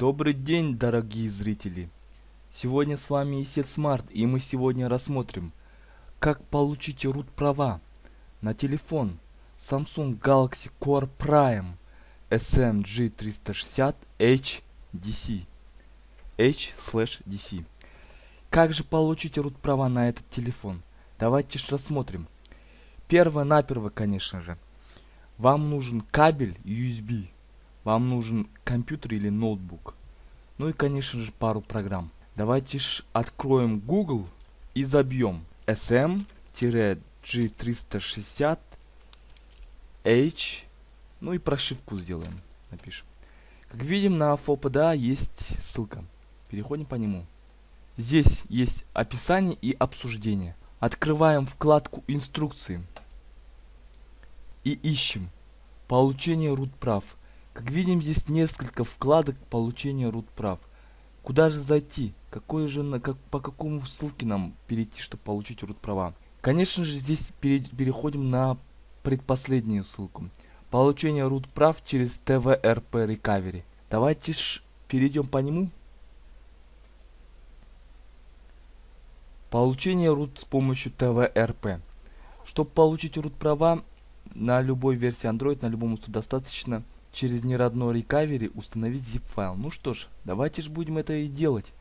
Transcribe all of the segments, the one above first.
Добрый день, дорогие зрители! Сегодня с вами Исет Смарт, и мы сегодня рассмотрим, как получить root права на телефон Samsung Galaxy Core Prime SMG360 HDC. H/DC. Как же получить root права на этот телефон? Давайте же рассмотрим. Перво-наперво, конечно же, вам нужен кабель USB вам нужен компьютер или ноутбук. Ну и, конечно же, пару программ. Давайте ж откроем Google и забьем SM-G360H. Ну и прошивку сделаем. Напишем. Как видим, на FOPDA есть ссылка. Переходим по нему. Здесь есть описание и обсуждение. Открываем вкладку инструкции. И ищем получение root прав. Как видим, здесь несколько вкладок получения root прав. Куда же зайти? Какой же, на, как, по какому ссылке нам перейти, чтобы получить root права? Конечно же, здесь пере, переходим на предпоследнюю ссылку. Получение root прав через TVRP Recovery. Давайте ж перейдем по нему. Получение root с помощью TVRP. Чтобы получить root права на любой версии Android, на любом устройстве достаточно через неродной recovery установить zip файл. Ну что ж, давайте же будем это и делать.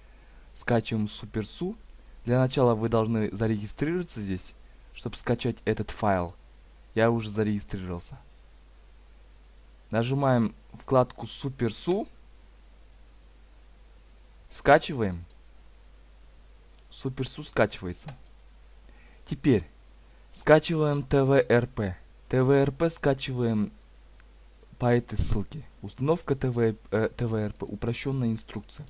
Скачиваем SuperSU. Для начала вы должны зарегистрироваться здесь, чтобы скачать этот файл. Я уже зарегистрировался. Нажимаем вкладку SuperSU. Скачиваем. SuperSU скачивается. Теперь скачиваем TWRP. TWRP скачиваем по этой ссылке. Установка ТВ, э, TWRP, упрощенная инструкция.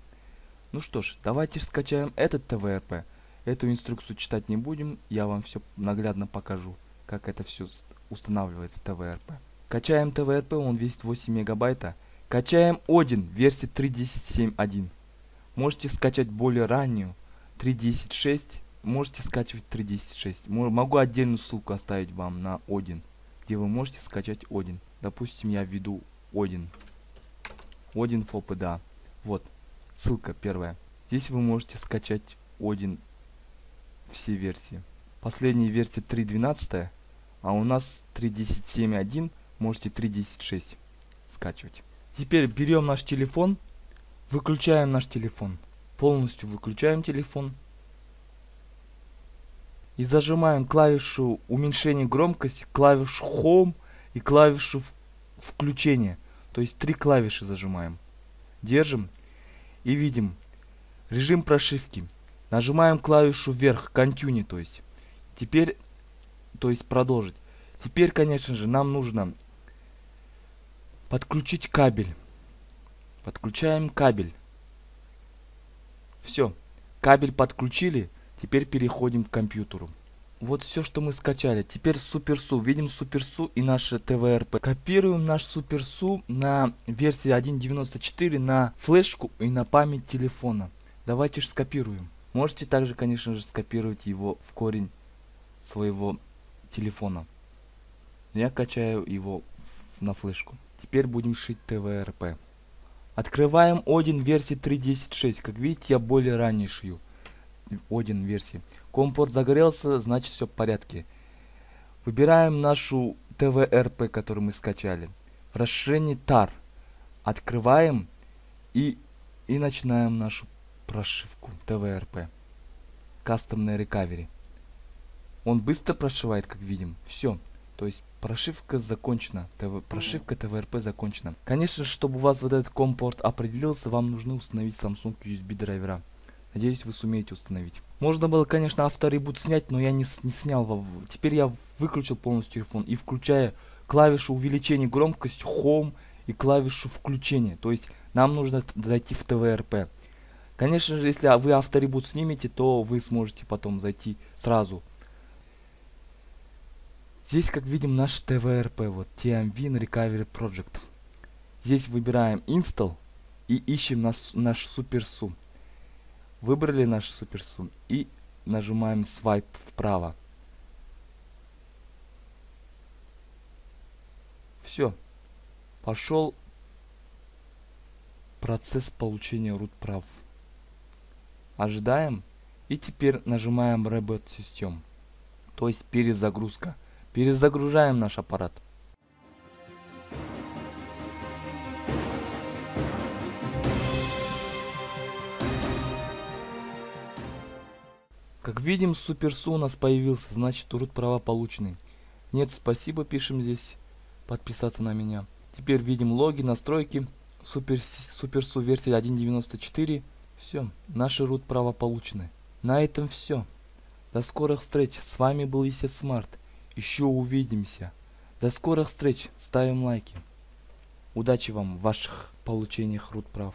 Ну что ж, давайте скачаем этот TWRP. Эту инструкцию читать не будем, я вам все наглядно покажу, как это все устанавливается TWRP. Качаем TWRP, он весит 8 мегабайта. Качаем Один, версия 3.10.7.1. Можете скачать более раннюю, 3.10.6, можете скачивать 3.10.6. Могу отдельную ссылку оставить вам на Один, где вы можете скачать Один. Допустим, я введу Один. Один фопы, да. Вот, ссылка первая. Здесь вы можете скачать Один все версии. Последняя версия 3.12, а у нас 3.10.7.1, можете 3.10.6 скачивать. Теперь берем наш телефон, выключаем наш телефон. Полностью выключаем телефон. И зажимаем клавишу уменьшения громкости, клавишу Home и клавишу включения. То есть три клавиши зажимаем. Держим и видим режим прошивки. Нажимаем клавишу вверх, Continue, то есть. Теперь, то есть продолжить. Теперь, конечно же, нам нужно подключить кабель. Подключаем кабель. Все. Кабель подключили. Теперь переходим к компьютеру. Вот все, что мы скачали. Теперь суперсу. Видим суперсу и наше ТВРП. Копируем наш суперсу на версии 1.94 на флешку и на память телефона. Давайте же скопируем. Можете также, конечно же, скопировать его в корень своего телефона. Я качаю его на флешку. Теперь будем шить TWRP. Открываем Один версии 3.10.6. Как видите, я более ранее шью. Один версии. COM-порт загорелся, значит все в порядке. Выбираем нашу TWRP, которую мы скачали. В расширении TAR. Открываем и, и начинаем нашу прошивку ТВРП. Кастомный рекавери. Он быстро прошивает, как видим. Все. То есть прошивка закончена. ТВ, прошивка ТВРП закончена. Конечно, чтобы у вас вот этот компорт определился, вам нужно установить Samsung USB драйвера. Надеюсь, вы сумеете установить. Можно было, конечно, авторебут снять, но я не, не снял. Теперь я выключил полностью телефон и включаю клавишу увеличения громкости Home и клавишу включения. То есть нам нужно зайти в ТВРП. Конечно же, если вы авторебут снимете, то вы сможете потом зайти сразу. Здесь, как видим, наш ТВРП, вот TMV Recovery Project. Здесь выбираем Install и ищем наш, наш суперсу. Выбрали наш суперсум и нажимаем свайп вправо. Все. Пошел процесс получения root прав. Ожидаем и теперь нажимаем Reboot System, то есть перезагрузка. Перезагружаем наш аппарат. Как видим, суперсу у нас появился, значит урут права получены. Нет, спасибо, пишем здесь, подписаться на меня. Теперь видим логи, настройки, супер, версия 1.94. Все, наши рут права получены. На этом все. До скорых встреч. С вами был Исет Смарт. Еще увидимся. До скорых встреч. Ставим лайки. Удачи вам в ваших получениях рут прав.